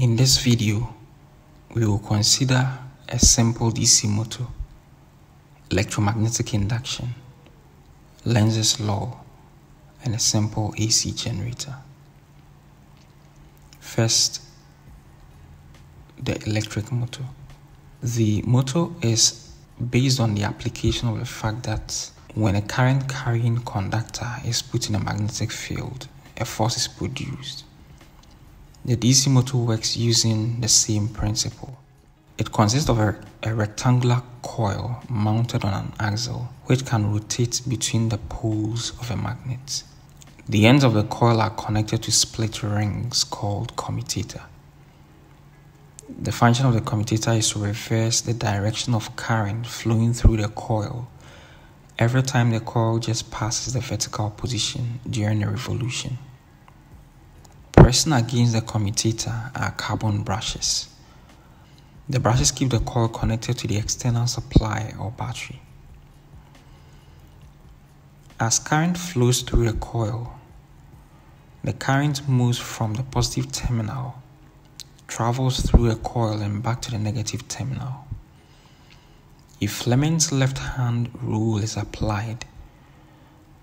In this video, we will consider a simple DC motor, electromagnetic induction, Lenz's law, and a simple AC generator. First, the electric motor. The motor is based on the application of the fact that when a current carrying conductor is put in a magnetic field, a force is produced. The DC motor works using the same principle. It consists of a, a, rectangular coil mounted on an axle which can rotate between the poles of a magnet. The ends of the coil are connected to split rings called commutator. The function of the commutator is to reverse the direction of current flowing through the coil every time the coil just passes the vertical position during a revolution. Pressing against the commutator are carbon brushes. The brushes keep the coil connected to the external supply or battery. As current flows through the coil, the current moves from the positive terminal, travels through the coil and back to the negative terminal. If Fleming's left hand rule is applied,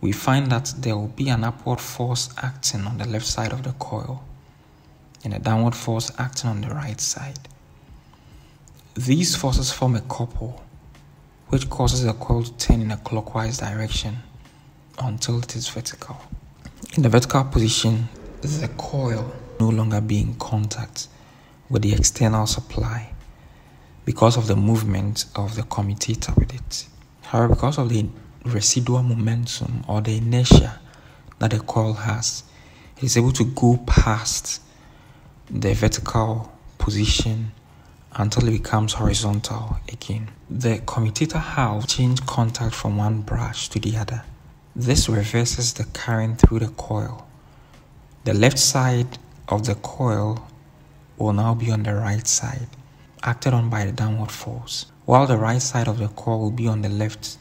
we find that there will be an upward force acting on the left side of the coil and a downward force acting on the right side. These forces form a couple which causes the coil to turn in a clockwise direction until it is vertical. In the vertical position, the coil no longer be in contact with the external supply because of the movement of the commutator with it. However, because of the residual momentum or the inertia that the coil has, it is able to go past the vertical position until it becomes horizontal again. The commutator half change contact from one brush to the other. This reverses the current through the coil. The left side of the coil will now be on the right side acted on by the downward force, while the right side of the coil will be on the left,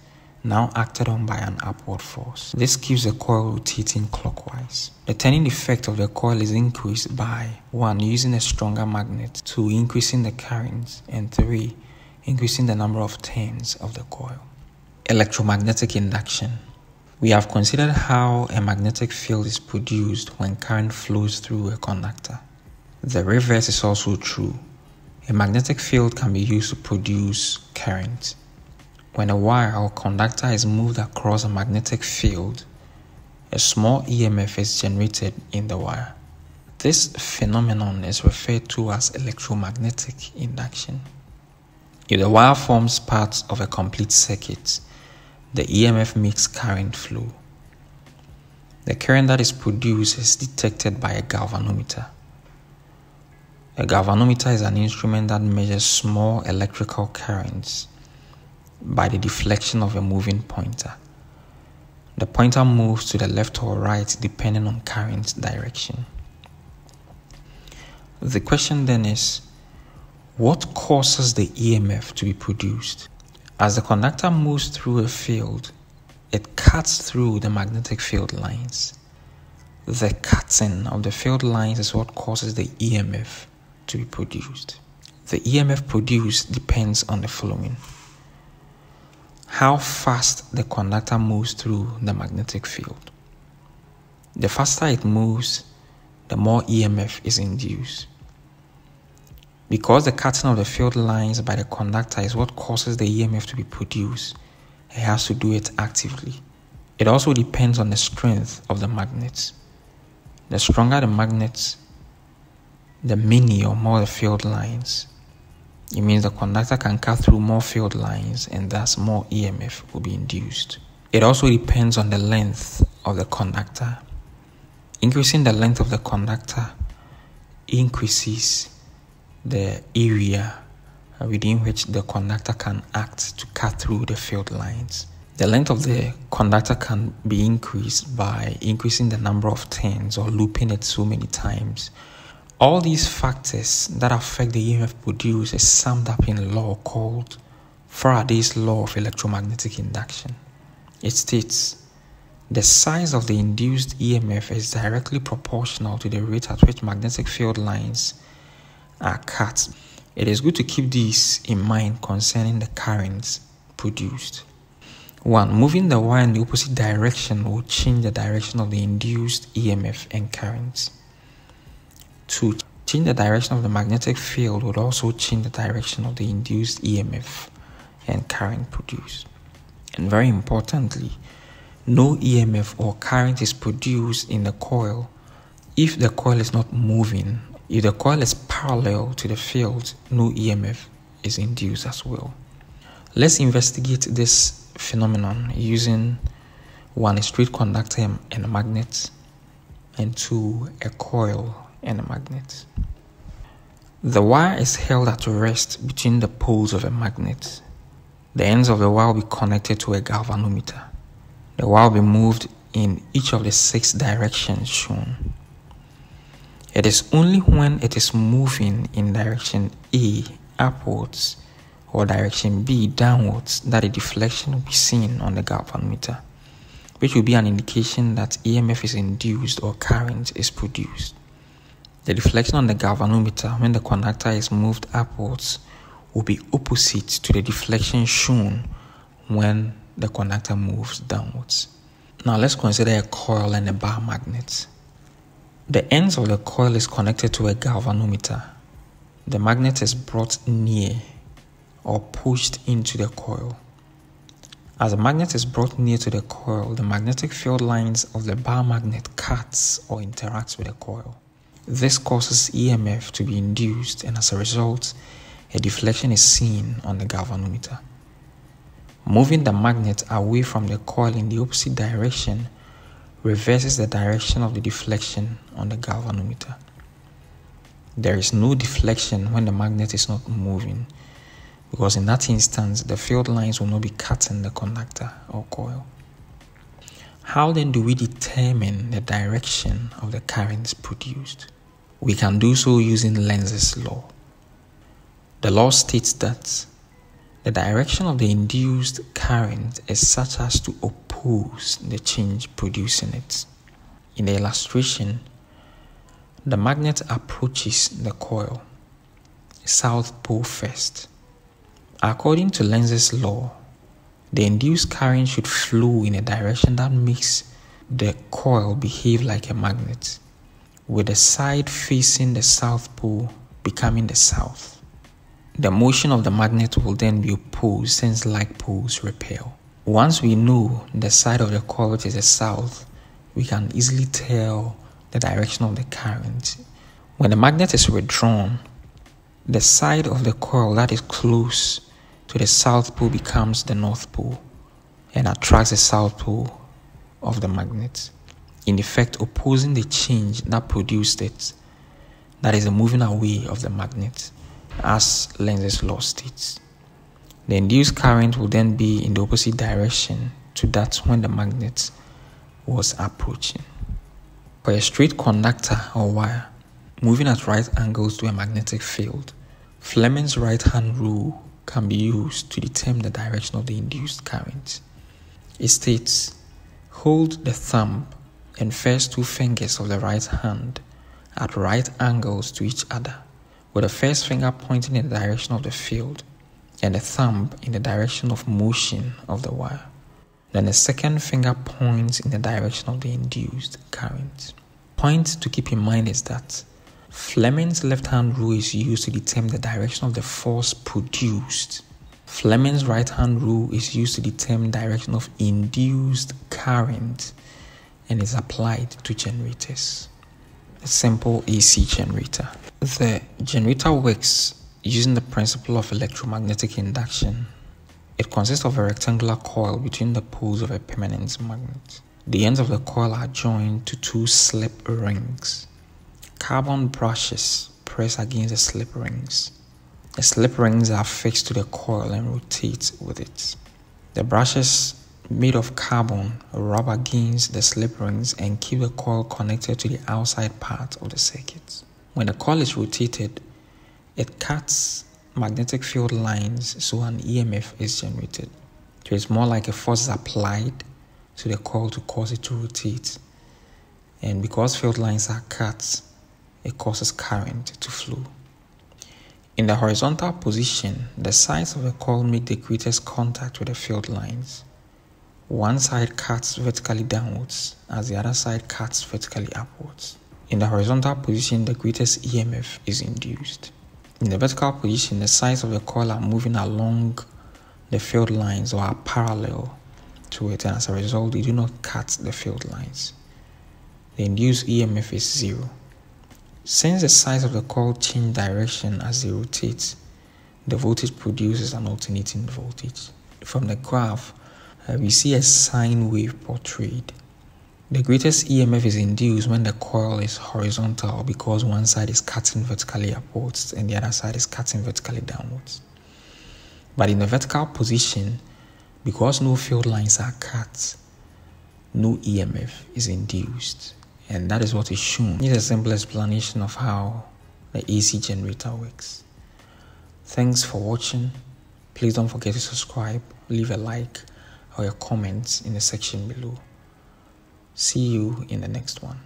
now acted on by an upward force. This keeps the coil rotating clockwise. The turning effect of the coil is increased by 1. Using a stronger magnet, 2. Increasing the current, and 3. Increasing the number of turns of the coil. Electromagnetic induction. We have considered how a magnetic field is produced when current flows through a conductor. The reverse is also true a magnetic field can be used to produce current. When a wire or conductor is moved across a magnetic field, a small EMF is generated in the wire. This phenomenon is referred to as electromagnetic induction. If the wire forms part of a complete circuit, the EMF makes current flow. The current that is produced is detected by a galvanometer. A galvanometer is an instrument that measures small electrical currents by the deflection of a moving pointer. The pointer moves to the left or right depending on current direction. The question then is what causes the EMF to be produced? As the conductor moves through a field, it cuts through the magnetic field lines. The cutting of the field lines is what causes the EMF to be produced. The EMF produced depends on the following how fast the conductor moves through the magnetic field. The faster it moves, the more EMF is induced. Because the cutting of the field lines by the conductor is what causes the EMF to be produced, it has to do it actively. It also depends on the strength of the magnets. The stronger the magnets, the many or more the field lines. It means the conductor can cut through more field lines and thus more EMF will be induced. It also depends on the length of the conductor. Increasing the length of the conductor increases the area within which the conductor can act to cut through the field lines. The length of the conductor can be increased by increasing the number of turns or looping it so many times all these factors that affect the EMF produced is summed up in a law called Faraday's law of electromagnetic induction. It states the size of the induced EMF is directly proportional to the rate at which magnetic field lines are cut. It is good to keep these in mind concerning the currents produced. 1. Moving the wire in the opposite direction will change the direction of the induced EMF and currents. 2. Change the direction of the magnetic field would also change the direction of the induced EMF and current produced. And very importantly, no EMF or current is produced in the coil if the coil is not moving. If the coil is parallel to the field, no EMF is induced as well. Let's investigate this phenomenon using one a straight conductor and a magnet, and two a coil and a magnet. The wire is held at rest between the poles of a magnet. The ends of the wire will be connected to a galvanometer. The wire will be moved in each of the six directions shown. It is only when it is moving in direction A upwards or direction B downwards that a deflection will be seen on the galvanometer, which will be an indication that EMF is induced or current is produced. The deflection on the galvanometer when the conductor is moved upwards will be opposite to the deflection shown when the conductor moves downwards. Now let's consider a coil and a bar magnet. The ends of the coil is connected to a galvanometer. The magnet is brought near or pushed into the coil. As the magnet is brought near to the coil, the magnetic field lines of the bar magnet cuts or interacts with the coil. This causes EMF to be induced and as a result, a deflection is seen on the galvanometer. Moving the magnet away from the coil in the opposite direction reverses the direction of the deflection on the galvanometer. There is no deflection when the magnet is not moving because in that instance the field lines will not be cutting the conductor or coil. How then do we determine the direction of the currents produced? We can do so using Lenz's law. The law states that the direction of the induced current is such as to oppose the change producing it. In the illustration, the magnet approaches the coil, south pole first. According to Lenz's law, the induced current should flow in a direction that makes the coil behave like a magnet, with the side facing the south pole becoming the south. The motion of the magnet will then be opposed since like poles repel. Once we know the side of the coil is the south, we can easily tell the direction of the current. When the magnet is withdrawn, the side of the coil that is close to the south pole becomes the north pole and attracts the south pole of the magnet, in effect opposing the change that produced it, that is the moving away of the magnet as Lenz's law states. The induced current will then be in the opposite direction to that when the magnet was approaching. For a straight conductor or wire moving at right angles to a magnetic field, Fleming's right hand rule can be used to determine the direction of the induced current. It states hold the thumb and first two fingers of the right hand at right angles to each other with the first finger pointing in the direction of the field and the thumb in the direction of motion of the wire. Then the second finger points in the direction of the induced current. Point to keep in mind is that Fleming's left hand rule is used to determine the direction of the force produced. Fleming's right hand rule is used to determine direction of induced current and is applied to generators. A simple AC generator. The generator works using the principle of electromagnetic induction. It consists of a rectangular coil between the poles of a permanent magnet. The ends of the coil are joined to two slip rings. Carbon brushes press against the slip rings. The slip rings are fixed to the coil and rotate with it. The brushes made of carbon rub against the slip rings and keep the coil connected to the outside part of the circuit. When the coil is rotated, it cuts magnetic field lines so an EMF is generated. So it's more like a force is applied to the coil to cause it to rotate. And because field lines are cut, it causes current to flow. In the horizontal position, the sides of the coil make the greatest contact with the field lines. One side cuts vertically downwards as the other side cuts vertically upwards. In the horizontal position, the greatest EMF is induced. In the vertical position, the sides of the coil are moving along the field lines or are parallel to it, and as a result, they do not cut the field lines. The induced EMF is zero. Since the sides of the coil change direction as they rotate, the voltage produces an alternating voltage. From the graph, uh, we see a sine wave portrayed. The greatest EMF is induced when the coil is horizontal because one side is cutting vertically upwards and the other side is cutting vertically downwards. But in the vertical position, because no field lines are cut, no EMF is induced. And that is what is shown. Here's a simple explanation of how the AC generator works. Thanks for watching. Please don't forget to subscribe, leave a like, or your comments in the section below. See you in the next one.